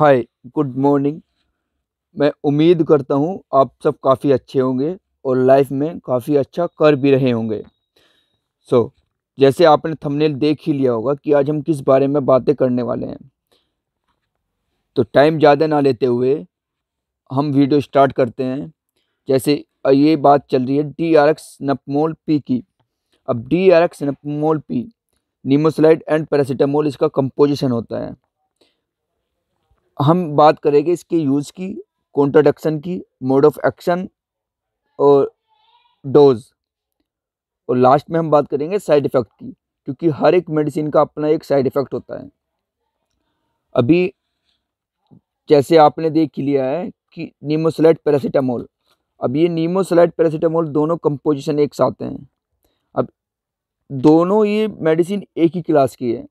Hi good morning मैं उम्मीद करता हूँ आप सब काफ़ी अच्छे होंगे और लाइफ में काफ़ी अच्छा कर भी रहे होंगे। सो so, जैसे आपने थंबनेल देख ही लिया होगा कि आज हम किस बारे में बातें करने वाले हैं। तो टाइम ज़्यादा ना लेते हुए हम वीडियो स्टार्ट करते हैं। जैसे ये बात चल रही है D R X napmol P की। अब D R X napmol P nimesulide and paracetamol इसका कंपोजिशन होता है। हम बात करेंगे इसके यूज़ की कॉन्ट्रोडक्शन की मोड ऑफ़ एक्शन और डोज और लास्ट में हम बात करेंगे साइड इफ़ेक्ट की, क्योंकि हर एक मेडिसिन का अपना एक साइड इफ़ेक्ट होता है। अभी जैसे आपने देख लिया है कि नीमोसलाइट पैरासीटामोल अब ये नीमोसलाइट पैरासीटामोल दोनों कंपोजिशन एक साथ हैं। अब दोनों ये मेडिसिन एक ही क्लास की है।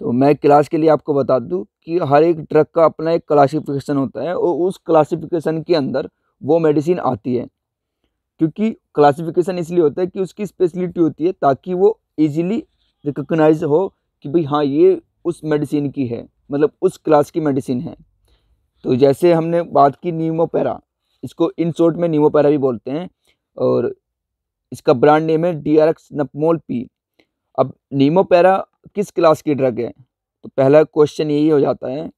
तो मैं क्लास के लिए आपको बता दूँ कि हर एक ड्रग का अपना एक क्लासिफिकेशन होता है और उस क्लासिफिकेशन के अंदर वो मेडिसिन आती है। क्योंकि क्लासिफिकेशन इसलिए होता है कि उसकी स्पेशलिटी होती है ताकि वो इजीली रिकोगनाइज हो कि भाई हाँ ये उस मेडिसिन की है मतलब उस क्लास की मेडिसिन है। तो जैसे हमने बात की नीमोपैरा इसको इन शॉर्ट में नीमोपैरा भी बोलते हैं और इसका ब्रांड नेम है D R X napmol P अब नीमोपेरा किस क्लास की ड्रग है? तो पहला क्वेश्चन यही हो जाता है।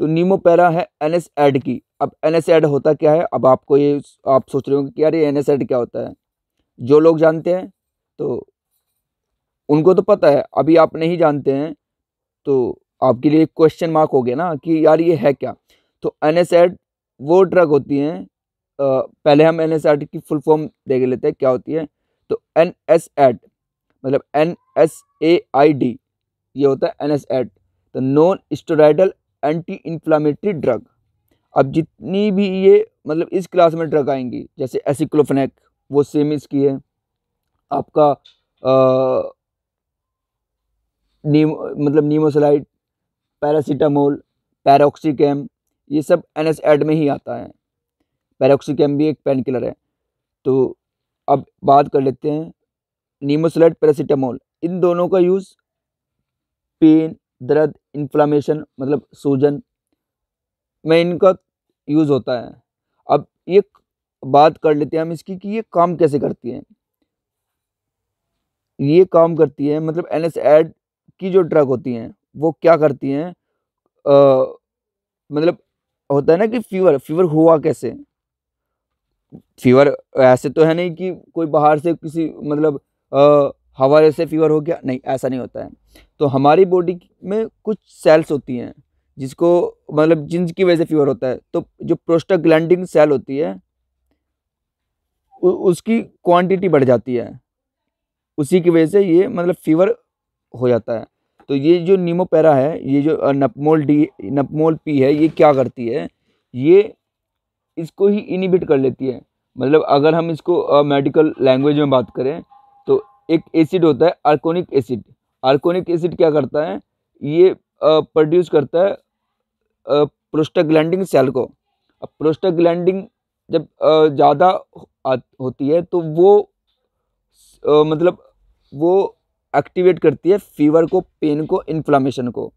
तो नीमोपेरा है एन एस एड की। अब एन एस एड होता क्या है? अब आपको ये आप सोच रहे होंगे कि यार ये एन एस एड क्या होता है? जो लोग जानते हैं तो उनको तो पता है। अभी आप नहीं जानते हैं तो आपके लिए क्वेश्चन मार्क हो गया ना कि यार ये है क्या? तो एन एस एड वो ड्रग होती हैं पहले हम एन एस एड की फुल फॉर्म देख लेते हैं क्या होती है। तो एन एस एड मतलब N S A I D ये होता है N S aid the non steroidal anti inflammatory drug अब जितनी भी ये मतलब इस क्लास में ड्रग आएँगी, जैसे एसिक्लोफेनेक वो सेम इसकी है। आपका नीम मतलब नीमोसलाइड पैरासीटामोल पैरोक्सीकैम ये सब एन एस एड में ही आता है। पैरोक्सीकैम भी एक पेन किलर है। तो अब बात कर लेते हैं नीमोसलाइड पैरासीटामोल, इन दोनों का यूज़ पेन, दर्द इन्फ्लामेशन मतलब सूजन में इनका यूज़ होता है। अब ये बात कर लेते हैं हम इसकी कि ये काम कैसे करती हैं। ये काम करती है मतलब एन एस एड की जो ड्रग होती हैं, वो क्या करती हैं? मतलब होता है ना कि फीवर फीवर हुआ कैसे? फीवर ऐसे तो है नहीं कि कोई बाहर से किसी मतलब हवा से फीवर हो गया? नहीं, ऐसा नहीं होता है। तो हमारी बॉडी में कुछ सेल्स होती हैं, जिसको मतलब जिनकी वजह से फीवर होता है। तो जो प्रोस्टाग्लैंडिंग सेल होती है उसकी क्वांटिटी बढ़ जाती है। उसी की वजह से ये मतलब फीवर हो जाता है। तो ये जो नीमोपेरा है, ये जो नपमोल डी नपमोल पी है, ये क्या करती है? ये इसको ही इनिबिट कर लेती है। मतलब अगर हम इसको मेडिकल लैंग्वेज में बात करें एक एसिड होता है आर्कोनिक एसिड आर्कोनिक एसिड क्या करता है? ये प्रोड्यूस करता है प्रोस्टाग्लैंडिंग सेल को. अब प्रोस्टाग्लैंडिंग जब ज़्यादा होती है तो वो आ, मतलब वो एक्टिवेट करती है फीवर को पेन को इन्फ्लामेशन को.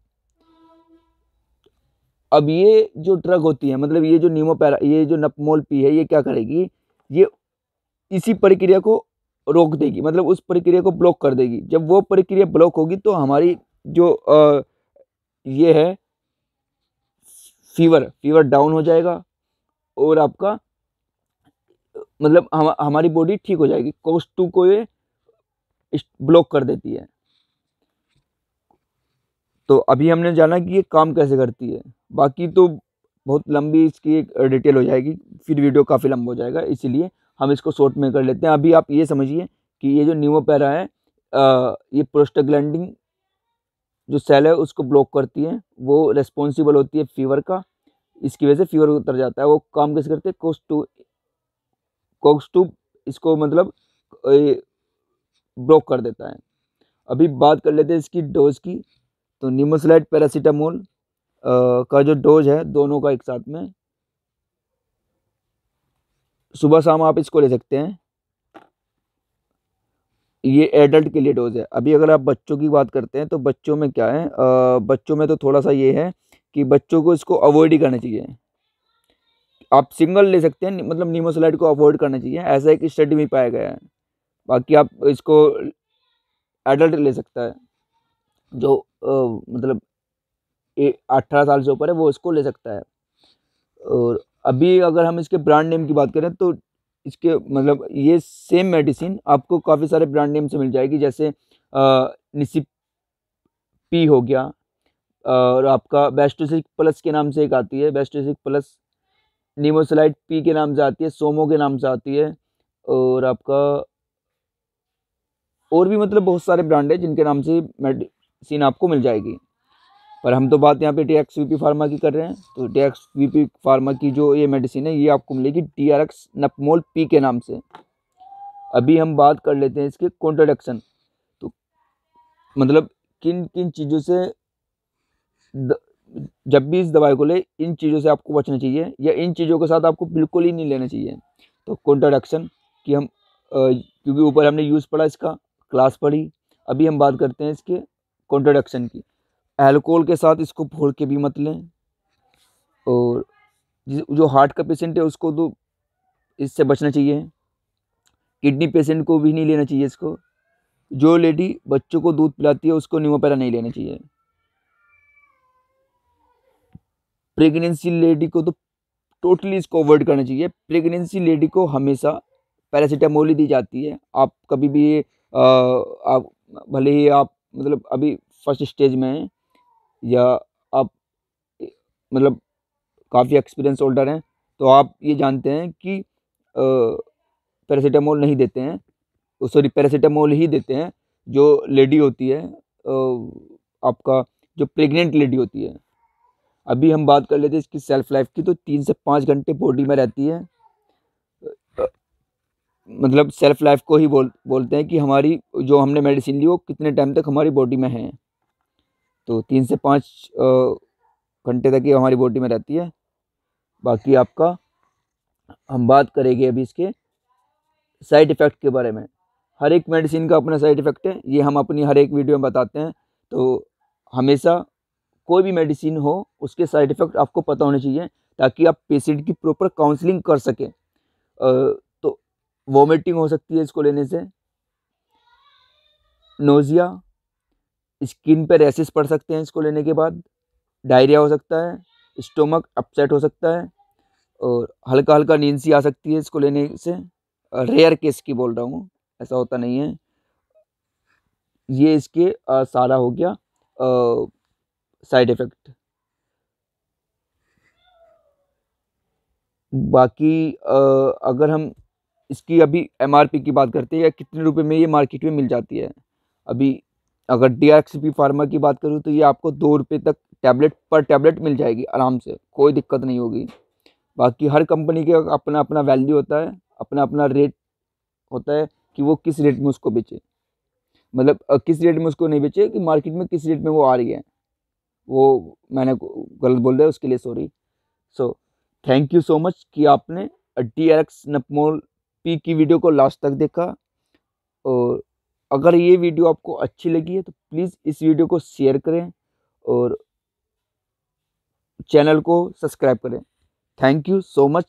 अब ये जो ड्रग होती है मतलब ये जो नीमोपैरा ये जो नपमोल पी है ये क्या करेगी? ये इसी प्रक्रिया को रोक देगी मतलब उस प्रक्रिया को ब्लॉक कर देगी। जब वो प्रक्रिया ब्लॉक होगी तो हमारी जो आ, ये है फीवर फीवर डाउन हो जाएगा और आपका मतलब हम हमारी बॉडी ठीक हो जाएगी। कोस्ट टू को ये ब्लॉक कर देती है। तो अभी हमने जाना कि ये काम कैसे करती है। बाकी तो बहुत लंबी इसकी एक डिटेल हो जाएगी फिर वीडियो काफ़ी लंबा हो जाएगा इसीलिए हम इसको शॉर्ट में कर लेते हैं। अभी आप ये समझिए कि ये जो न्यूमोपैरा है आ, ये प्रोस्टाग्लैंडिंग जो सेल है उसको ब्लॉक करती है। वो रेस्पॉन्सिबल होती है फीवर का। इसकी वजह से फीवर उतर जाता है। वो काम कैसे करते हैं? कोक्स टू कोक्स टू इसको मतलब ब्लॉक कर देता है। अभी बात कर लेते हैं इसकी डोज की। तो नीमोसलाइड पैरासीटामोल का जो डोज है दोनों का एक साथ में। सुबह शाम आप इसको ले सकते हैं। ये एडल्ट के लिए डोज है। अभी अगर आप बच्चों की बात करते हैं तो बच्चों में क्या है आ, बच्चों में तो थोड़ा सा ये है कि बच्चों को इसको अवॉइड ही करना चाहिए। आप सिंगल ले सकते हैं मतलब नीमोसलाइड को अवॉइड करना चाहिए ऐसा एक स्टडी में पाया गया है। बाकी आप इसको एडल्ट ले सकता है। जो आ, मतलब अठारह साल से ऊपर है वो इसको ले सकता है। और अभी अगर हम इसके ब्रांड नेम की बात करें तो इसके मतलब ये सेम मेडिसिन आपको काफ़ी सारे ब्रांड नेम से मिल जाएगी, जैसे निसिप पी हो गया, और आपका बेस्टोसिक प्लस के नाम से एक आती है। बेस्टोसिक प्लस नीमोसलाइट पी के नाम से आती है सोमो के नाम से आती है, और आपका और भी मतलब बहुत सारे ब्रांड है जिनके नाम से मेडिसिन आपको मिल जाएगी। पर हम तो बात यहाँ पे T X V P pharma की कर रहे हैं। तो T X V P pharma की जो ये मेडिसिन है ये आपको मिलेगी T R X napmol P के नाम से। अभी हम बात कर लेते हैं इसके कॉन्ट्रोडक्शन तो मतलब किन किन चीज़ों से द, जब भी इस दवाई को ले इन चीज़ों से आपको बचना चाहिए या इन चीज़ों के साथ आपको बिल्कुल ही नहीं लेना चाहिए। तो कॉन्ट्रोडक्शन कि हम क्योंकि ऊपर हमने यूज़ पढ़ा इसका क्लास पढ़ी। अभी हम बात करते हैं इसके कॉन्ट्रोडक्शन की। एल्कोहल के साथ इसको फोड़ के भी मत लें। और जो हार्ट का पेशेंट है उसको तो इससे बचना चाहिए। किडनी पेशेंट को भी नहीं लेना चाहिए इसको। जो लेडी बच्चों को दूध पिलाती है उसको नीमोपेरा नहीं लेना चाहिए। प्रेगनेंसी लेडी को तो टोटली इसको अवॉइड करना चाहिए। प्रेगनेंसी लेडी को हमेशा पैरासीटामोल ही दी जाती है। आप कभी भी आ, आप भले ही आप मतलब अभी फ़र्स्ट स्टेज में हैं या आप मतलब काफ़ी एक्सपीरियंस होल्डर हैं तो आप ये जानते हैं कि पैरासीटामोल नहीं देते हैं। सॉरी पैरासीटामोल ही देते हैं, जो लेडी होती है आपका, जो प्रेग्नेंट लेडी होती है। अभी हम बात कर लेते हैं इसकी सेल्फ लाइफ की तो तीन से पाँच घंटे बॉडी में रहती है। मतलब सेल्फ लाइफ को ही बोल, बोलते हैं कि हमारी, जो हमने मेडिसिन ली, वो कितने टाइम तक हमारी बॉडी में है। तो तीन से पाँच घंटे तक ये हमारी बॉडी में रहती है। बाकी आपका, हम बात करेंगे अभी इसके साइड इफ़ेक्ट के बारे में। हर एक मेडिसिन का अपना साइड इफ़ेक्ट है, ये हम अपनी हर एक वीडियो में बताते हैं। तो हमेशा कोई भी मेडिसिन हो, उसके साइड इफ़ेक्ट आपको पता होने चाहिए, ताकि आप पेशेंट की प्रॉपर काउंसलिंग कर सकें। तो वॉमिटिंग हो सकती है इसको लेने से। नोज़िया स्किन पर रैसेस पड़ सकते हैं इसको लेने के बाद डायरिया हो सकता है स्टोमक अपसेट हो सकता है और हल्का हल्का नींद सी आ सकती है इसको लेने से। रेयर केस की बोल रहा हूँ ऐसा होता नहीं है। ये इसके आ, सारा हो गया साइड इफ़ेक्ट। बाकी आ, अगर हम इसकी अभी एमआरपी की बात करते हैं या कितने रुपए में ये मार्केट में मिल जाती है? अभी अगर डी आर फार्मा की बात करूँ तो ये आपको दो रुपये तक टैबलेट पर टैबलेट मिल जाएगी आराम से, कोई दिक्कत नहीं होगी। बाकी हर कंपनी के अपना अपना वैल्यू होता है अपना अपना रेट होता है कि वो किस रेट में उसको बेचे। मतलब किस रेट में उसको नहीं बेचे कि मार्केट में किस रेट में वो आ रही है। वो मैंने गलत बोल दिया, उसके लिए sorry so thank you so much कि आपने D R X napmol P की वीडियो को लास्ट तक देखा और अगर ये वीडियो आपको अच्छी लगी है तो प्लीज़ इस वीडियो को शेयर करें और चैनल को सब्सक्राइब करें। Thank you so much.